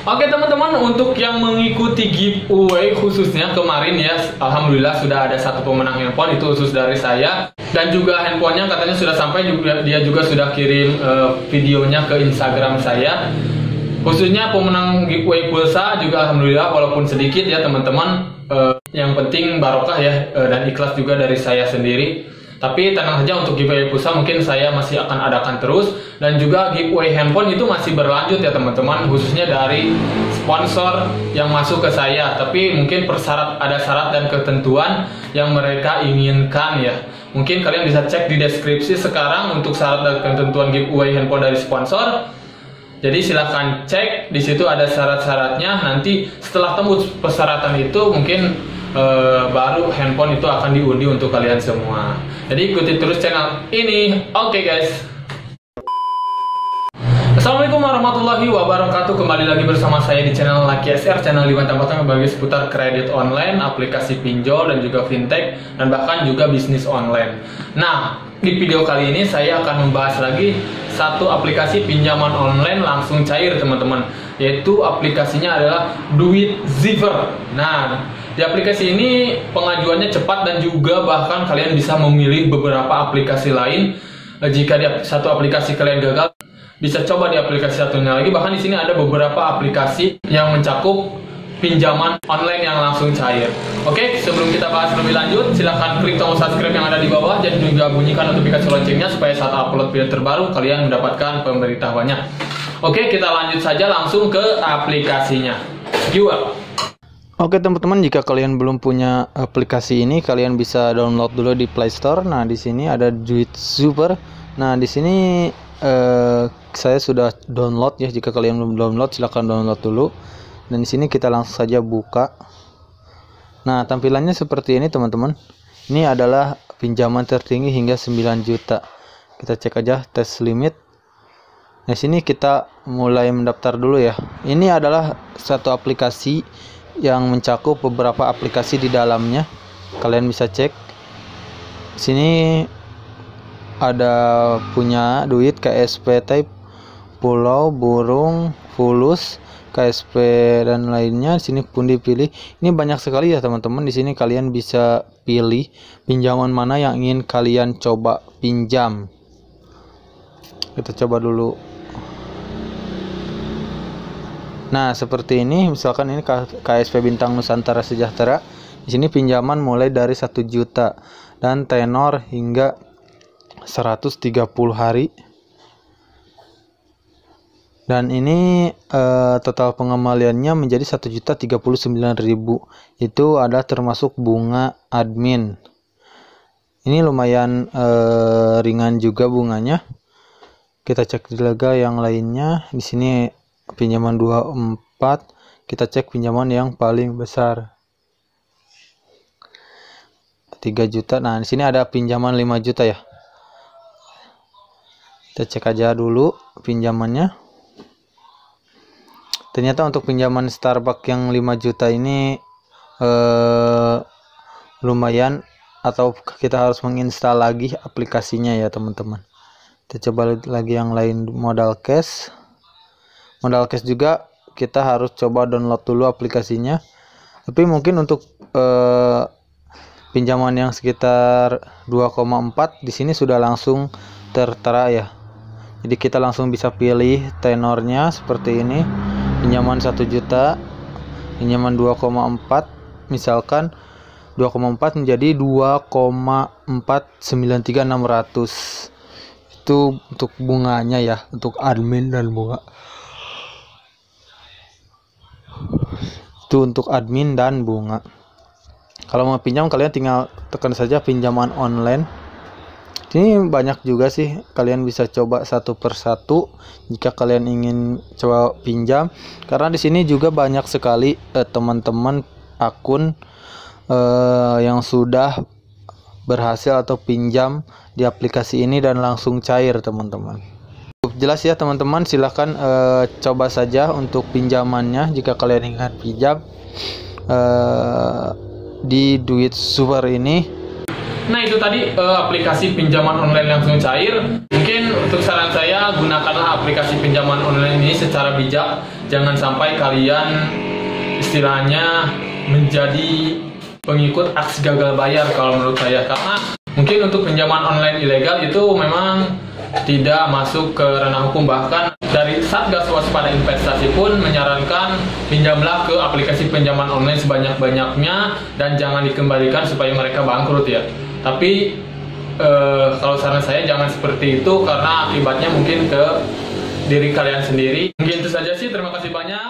Oke teman-teman, untuk yang mengikuti giveaway khususnya kemarin ya, alhamdulillah sudah ada satu pemenang handphone itu khusus dari saya dan juga handphonenya katanya sudah sampai juga dia juga sudah kirim uh, videonya ke Instagram saya. Khususnya pemenang giveaway pulsa juga alhamdulillah walaupun sedikit ya teman-teman, uh, yang penting barokah ya uh, dan ikhlas juga dari saya sendiri. Tapi tenang saja untuk giveaway pulsa mungkin saya masih akan adakan terus dan juga giveaway handphone itu masih berlanjut ya teman-teman khususnya dari sponsor yang masuk ke saya. Tapi mungkin persyarat ada syarat dan ketentuan yang mereka inginkan ya. Mungkin kalian bisa cek di deskripsi sekarang untuk syarat dan ketentuan giveaway handphone dari sponsor. Jadi silahkan cek di situ ada syarat-syaratnya. Nanti setelah tembus persyaratan itu mungkin uh, baru handphone itu akan diundi untuk kalian semua. Jadi ikuti terus channel ini. Oke okay, guys. Assalamualaikum warahmatullahi wabarakatuh Kembali lagi bersama saya di channel Lucky SR Channel di mana tempatnya membagi seputar kredit online Aplikasi pinjol dan juga fintech Dan bahkan juga bisnis online Nah, di video kali ini saya akan membahas lagi Satu aplikasi pinjaman online langsung cair teman-teman Yaitu aplikasinya adalah Duit Zipper Nah, di aplikasi ini pengajuannya cepat dan juga bahkan kalian bisa memilih beberapa aplikasi lain. Eh, jika di satu aplikasi kalian gagal, bisa coba di aplikasi satunya lagi. Bahkan di sini ada beberapa aplikasi yang mencakup pinjaman online yang langsung cair. Oke, sebelum kita bahas lebih lanjut, silahkan klik tombol subscribe yang ada di bawah dan juga bunyikan notifikasi loncengnya supaya saat upload video terbaru kalian mendapatkan pemberitahuannya. Oke, kita lanjut saja langsung ke aplikasinya. Jual. Oke teman-teman, jika kalian belum punya aplikasi ini, kalian bisa download dulu di Play Store. Nah, di sini ada Duit Super. Nah, di sini eh, saya sudah download ya. Jika kalian belum download, silahkan download dulu. Dan di sini kita langsung saja buka. Nah, tampilannya seperti ini teman-teman. Ini adalah pinjaman tertinggi hingga 9 juta. Kita cek aja tes limit. Nah, sini kita mulai mendaftar dulu ya. Ini adalah satu aplikasi yang mencakup beberapa aplikasi di dalamnya. Kalian bisa cek. Sini ada punya duit KSP type pulau burung fulus KSP dan lainnya di sini pun dipilih ini banyak sekali ya teman-teman di sini kalian bisa pilih pinjaman mana yang ingin kalian coba pinjam kita coba dulu Nah, seperti ini misalkan ini KSP Bintang Nusantara Sejahtera. Di sini pinjaman mulai dari 1 juta dan tenor hingga 130 hari. Dan ini eh, total pengembaliannya menjadi 1.039.000. Itu ada termasuk bunga admin. Ini lumayan eh, ringan juga bunganya. Kita cek di lega yang lainnya. Di sini pinjaman 24 kita cek pinjaman yang paling besar 3 juta nah di sini ada pinjaman 5 juta ya kita cek aja dulu pinjamannya ternyata untuk pinjaman Starbucks yang 5 juta ini eh, lumayan atau kita harus menginstal lagi aplikasinya ya teman-teman. Kita coba lagi yang lain modal cash. Modal cash juga kita harus coba download dulu aplikasinya. Tapi mungkin untuk eh, pinjaman yang sekitar 2,4 di sini sudah langsung tertera ya. Jadi kita langsung bisa pilih tenornya seperti ini pinjaman 1 juta pinjaman 2,4 misalkan 2,4 menjadi 2,493600 itu untuk bunganya ya untuk admin dan bunga. Itu untuk admin dan bunga. Kalau mau pinjam kalian tinggal tekan saja pinjaman online ini banyak juga sih kalian bisa coba satu persatu jika kalian ingin coba pinjam. Karena di sini juga banyak sekali eh, teman-teman eh, akun eh, yang sudah berhasil atau pinjam di aplikasi ini dan langsung cair teman-teman. Jelas ya teman-teman. Silahkan uh, coba saja untuk pinjamannya jika kalian ingin pinjam uh, di duit super ini nah itu tadi uh, aplikasi pinjaman online langsung cair. Mungkin untuk saran saya gunakanlah aplikasi pinjaman online ini secara bijak. Jangan sampai kalian istilahnya menjadi pengikut aksi gagal bayar kalau menurut saya. Karena mungkin untuk pinjaman online ilegal itu memang tidak masuk ke ranah hukum. Bahkan dari Satgas Waspada Investasi pun menyarankan pinjamlah ke aplikasi pinjaman online sebanyak-banyaknya dan jangan dikembalikan supaya mereka bangkrut ya. Tapi eh, kalau saran saya jangan seperti itu karena akibatnya mungkin ke diri kalian sendiri. Mungkin itu saja sih. Terima kasih banyak.